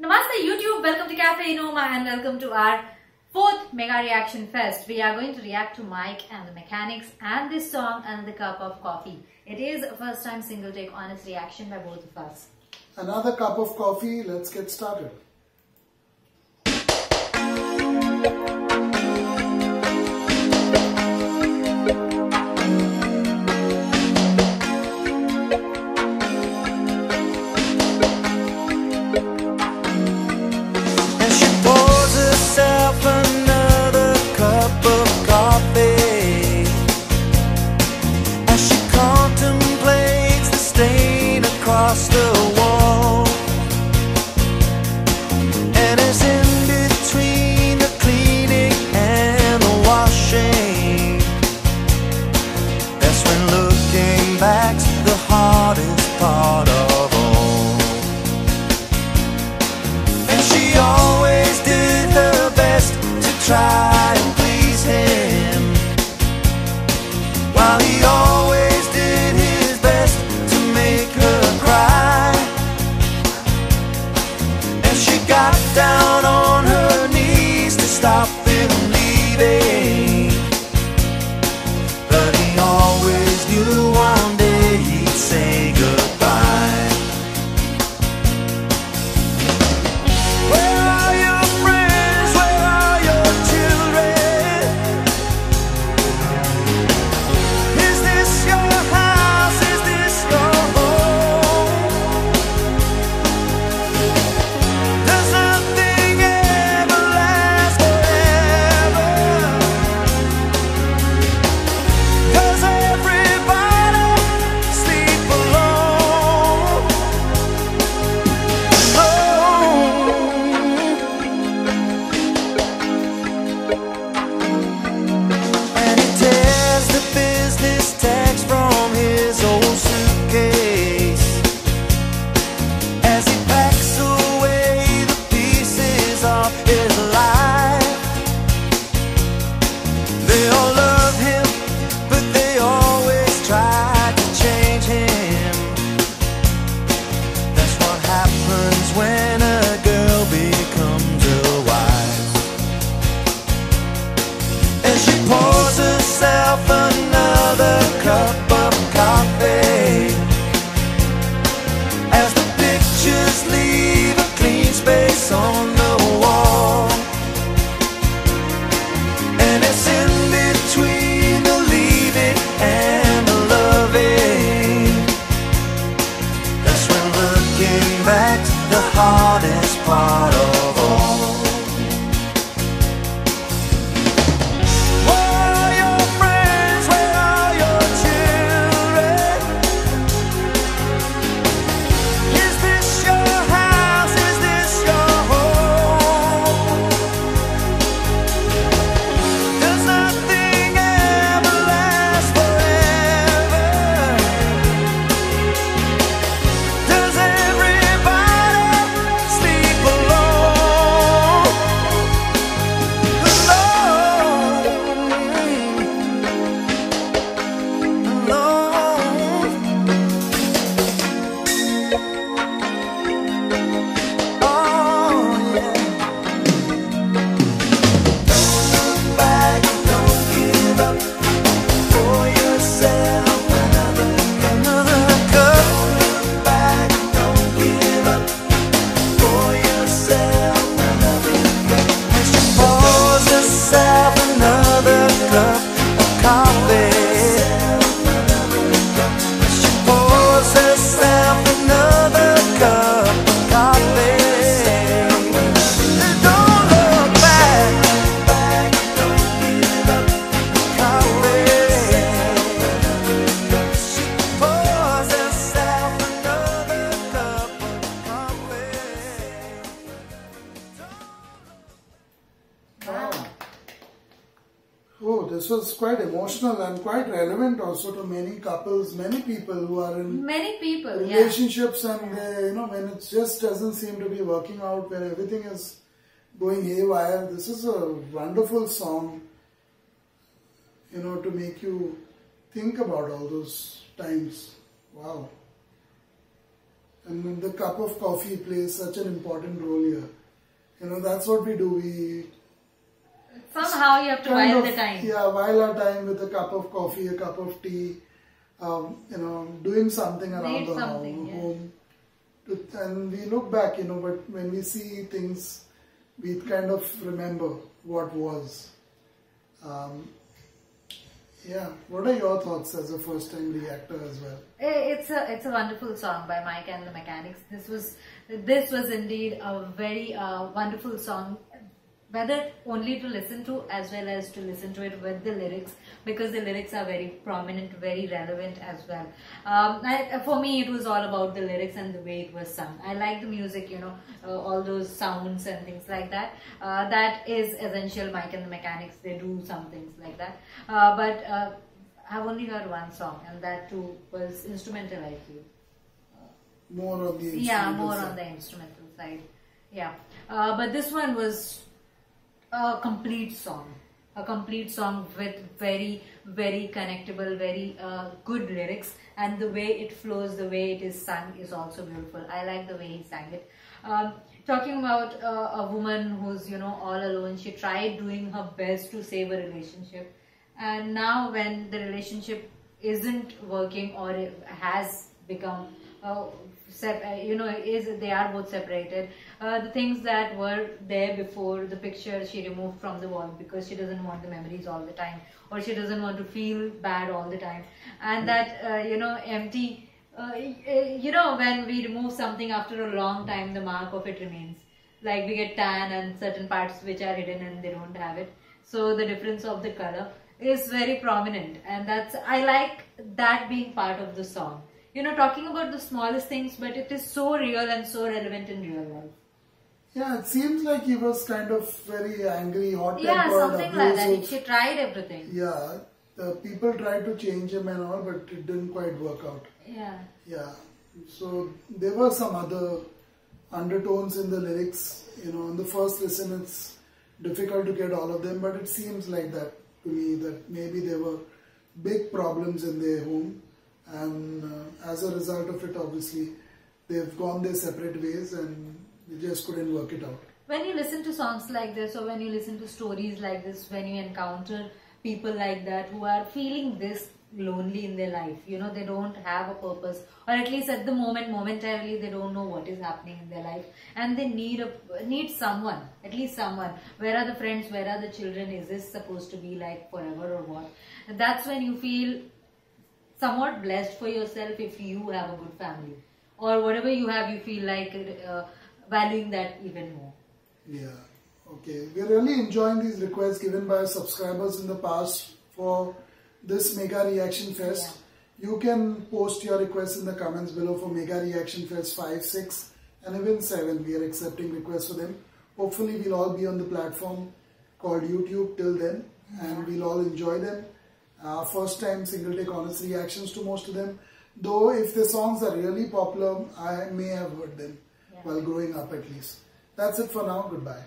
Namaste YouTube, welcome to Cafe Enoma and welcome to our fourth Mega Reaction Fest. We are going to react to Mike and the Mechanics and this song Another Cup of Coffee. It is a first time single take honest reaction by both of us. Another cup of coffee, let's get started. Hardest of was quite emotional and quite relevant also to many couples, many people who are in Many people, yeah. relationships and they, you know when it just doesn't seem to be working out, where everything is going haywire. This is a wonderful song, you know, to make you think about all those times. Wow. And the cup of coffee plays such an important role here. You know, that's what we do. We Somehow you have to while of, the time. Yeah, while our time with a cup of coffee, a cup of tea, um, you know, doing something around the something, home. yeah. And we look back, you know, but when we see things, we kind of remember what was. Um, yeah, what are your thoughts as a first time reactor as well? Eh, It's a it's a wonderful song by Mike and the Mechanics. This was this was indeed a very uh, wonderful song, whether only to listen to as well as to listen to it with the lyrics because the lyrics are very prominent, very relevant as well. Um, I, for me, it was all about the lyrics and the way it was sung. I like the music, you know, uh, all those sounds and things like that. Uh, that is essential. Mike and the Mechanics they do some things like that, uh, but. Uh, I've only heard one song, and that too was instrumental. I feel. More on the Yeah, more side. on the instrumental side. Yeah, uh, but this one was a complete song, a complete song with very, very connectable, very uh, good lyrics, and the way it flows, the way it is sung is also beautiful. I like the way he sang it. Um, talking about uh, a woman who's you know all alone, she tried doing her best to save a relationship, and now when the relationship isn't working or has become you know is they are both separated. Uh, the things that were there before the picture she removed from the wall because she doesn't want the memories all the time or she doesn't want to feel bad all the time. And that uh, you know empty uh, you know when we remove something after a long time the mark of it remains. Like we get tan and certain parts which are hidden and they don't have it. So the difference of the color is very prominent and that's i like that being part of the song you know talking about the smallest things but it is so real and so relevant in real life. Yeah, it seems like he was kind of very angry, hot yeah something like that. she tried everything. Yeah, the people tried to change him and all, but it didn't quite work out. yeah. Yeah, so there were some other undertones in the lyrics. You know, on the first listen, it's difficult to get all of them, but it seems like that to me that maybe there were big problems in their home, and uh, as a result of it, obviously, they've gone their separate ways and they just couldn't work it out. when you listen to songs like this or when you listen to stories like this when you encounter people like that who are feeling this lonely in their life you know they don't have a purpose or at least at the moment momentarily they don't know what is happening in their life and they need a need someone at least someone. Where are the friends? Where are the children? Is this supposed to be like forever or what? And that's when you feel somewhat blessed for yourself if you have a good family or whatever you have you feel like uh, valuing that even more Yeah. Okay. We're really enjoying these requests given by subscribers in the past for this Mega Reaction Fest. You can post your requests in the comments below for Mega Reaction Fest 5, 6 and even 7. We are accepting requests for them. Hopefully we'll all be on the platform called YouTube till then and we'll all enjoy them. Uh, first time single take honest reactions to most of them. Though if the songs are really popular, I may have heard them Yeah. while growing up at least. That's it for now. Goodbye.